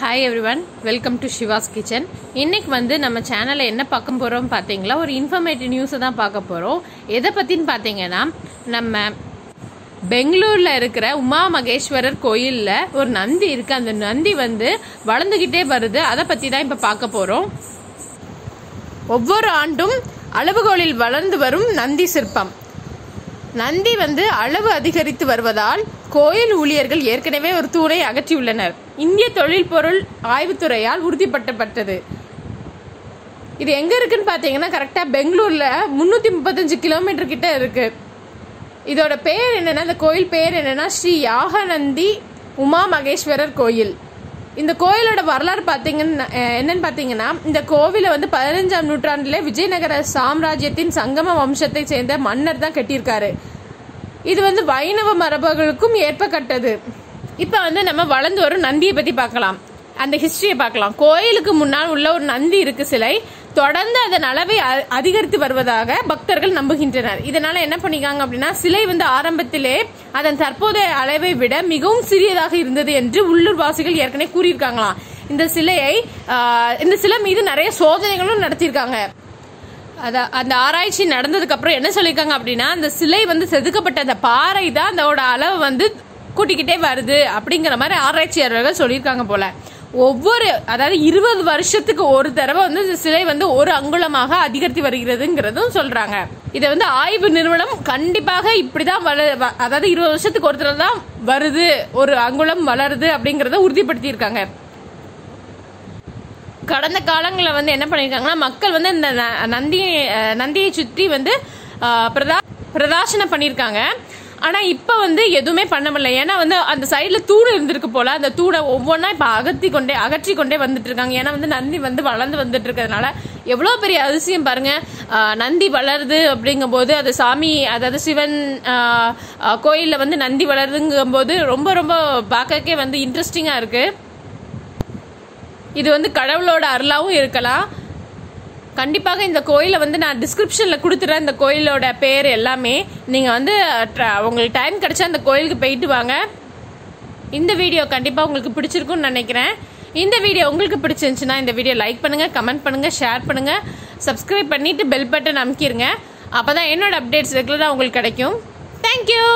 Hi everyone welcome to Shiva's kitchen இன்னைக்கு வந்து நம்ம சேனலில் என்ன பார்க்க போகிறோம் பார்த்தீங்களா? ஒரு இன்ஃபர்மேட்டிவ் நியூஸை தான் பார்க்க போகிறோம் எதை பற்றின்னு பார்த்தீங்கன்னா நம்ம பெங்களூரில் இருக்கிற உமா மகேஸ்வரர் கோயிலில் ஒரு நந்தி இருக்கு. அந்த நந்தி வந்து வளர்ந்துக்கிட்டே வருது. அதை பற்றி தான் இப்போ பார்க்க போகிறோம் ஒவ்வொரு ஆண்டும் அளவுகோலில் வளர்ந்து வரும் நந்தி சிற்பம். நந்தி வந்து அளவு அதிகரித்து வருவதால் கோயில் ஊழியர்கள் ஏற்கனவே ஒரு தூணை அகற்றியுள்ளனர். இந்திய தொழில் பொருள் ஆய்வுத்துறையால் உறுதிப்படுத்தப்பட்டது. இது எங்க இருக்குன்னு பாத்தீங்கன்னா கரெக்டா பெங்களூர்ல முன்னூத்தி முப்பத்தஞ்சு கிலோமீட்டர் கிட்ட இருக்கு. இதோட பேர் என்னன்னா இந்த கோயில் பேர் என்னன்னா ஸ்ரீ யாகநந்தி உமா மகேஸ்வரர் கோயில். இந்த கோயிலோட வரலாறு பார்த்தீங்கன்னா என்னன்னு பார்த்தீங்கன்னா இந்த கோவிலை வந்து பதினஞ்சாம் நூற்றாண்டில் விஜயநகர சாம்ராஜ்யத்தின் சங்கம வம்சத்தை சேர்ந்த மன்னர் தான் கட்டியிருக்காரு. இது வந்து வைணவ மரபுகளுக்கும் ஏற்ப கட்டது. இப்போ வந்து நம்ம வளர்ந்து வரும் நந்தியை பற்றி பார்க்கலாம். அந்த ஹிஸ்டரியை பார்க்கலாம். கோயிலுக்கு முன்னால் உள்ள ஒரு நந்தி இருக்கு சிலை. தொடர்ந்து அதன் அளவை அதிகரித்து வருவதாக பக்தர்கள் நம்புகின்றனர். இதனால என்ன பண்ணிக்காங்க அப்படின்னா சிலை வந்து ஆரம்பத்திலே அதன் தற்போதைய அளவை விட மிகவும் சிறியதாக இருந்தது என்று உள்ளூர் வாசிகள் ஏற்கனவே கூறியிருக்காங்களாம். இந்த சிலையை இந்த சிலை மீது நிறைய சோதனைகளும் நடத்தியிருக்காங்க. அத அந்த ஆராய்ச்சி நடந்ததுக்கு அப்புறம் என்ன சொல்லியிருக்காங்க அப்படின்னா அந்த சிலை வந்து செதுக்கப்பட்ட அந்த பாறை தான் அதோட அளவு வந்து கூட்டிக்கிட்டே வருது அப்படிங்கிற மாதிரி ஆராய்ச்சியாளர்கள் சொல்லியிருக்காங்க போல. ஒவ்வொரு அதாவது இருபது வருஷத்துக்கு ஒரு தடவை வந்து இந்த சிலை வந்து ஒரு அங்குலமாக அதிகரித்து வருகிறதுங்கிறதும் சொல்றாங்க. இதை வந்து ஆய்வு நிறுவனம் கண்டிப்பாக இப்படிதான் வள வ- அதாவது இருபது வருஷத்துக்கு ஒரு தடவை தான் வருது ஒரு அங்குலம் வளருது அப்படிங்கறத உறுதிப்படுத்தி இருக்காங்க கடந்த காலங்களில் வந்து என்ன பண்ணியிருக்காங்கன்னா மக்கள் வந்து இந்த ந- நந்தியை நந்தியை சுற்றி வந்து பிரதா பிரதாசனம் பண்ணியிருக்காங்க. ஆனா இப்ப வந்து எதுவுமே பண்ண முடியல. ஏன்னா வந்து அந்த சைடுல தூண் இருந்திருக்கு போல. அந்த தூணை ஒவ்வொன்றா இப்ப அகற்றி கொண்டே அகற்றி கொண்டே வந்துட்டு இருக்காங்க. ஏன்னா வந்து நந்தி வந்து வளர்ந்து வந்துட்டு இருக்கிறதுனால எவ்வளவு பெரிய அதிசயம் பாருங்க. நந்தி வளருது அப்படிங்கும் போது அது சாமி அதாவது சிவன் கோயிலில் கோயில்ல வந்து நந்தி வளருதுங்கும் போது ரொம்ப ரொம்ப பார்க்கக்கே வந்து இன்ட்ரெஸ்டிங்கா இருக்கு. இது வந்து கடவுளோட அருளாவும் இருக்கலாம். கண்டிப்பாக இந்த கோயிலை வந்து நான் டிஸ்கிரிப்ஷனில் கொடுத்துட்றேன் இந்த கோயிலோட பேர் எல்லாமே. நீங்கள் வந்து உங்களுக்கு டைம் கிடைச்சா அந்த கோயிலுக்கு போயிட்டு வாங்க. இந்த வீடியோ கண்டிப்பாக உங்களுக்கு பிடிச்சிருக்கும்னு நினைக்கிறேன். இந்த வீடியோ உங்களுக்கு பிடிச்சிருந்துச்சுன்னா இந்த வீடியோ லைக் பண்ணுங்கள் கமெண்ட் பண்ணுங்கள் ஷேர் பண்ணுங்கள் சப்ஸ்கிரைப் பண்ணிவிட்டு பெல் பட்டன் அமுக்கிடுங்க அப்போ தான் என்னோட அப்டேட்ஸ் ரெகுலராக உங்களுக்கு கிடைக்கும். தேங்க்யூ